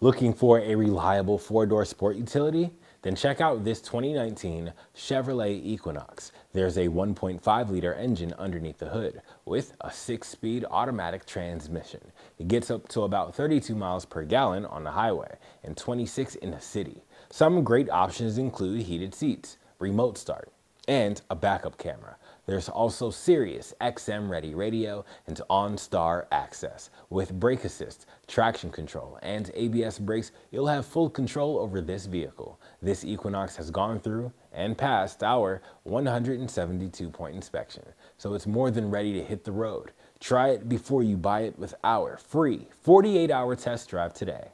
Looking for a reliable four-door sport utility? Then check out this 2019 Chevrolet Equinox. There's a 1.5 liter engine underneath the hood with a six-speed automatic transmission. It gets up to about 32 miles per gallon on the highway and 26 in the city. Some great options include heated seats, remote start, and a backup camera. There's also Sirius XM Ready Radio and OnStar Access. With brake assist, traction control, and ABS brakes, you'll have full control over this vehicle. This Equinox has gone through and passed our 172 point inspection, so it's more than ready to hit the road. Try it before you buy it with our free 48 hour test drive today.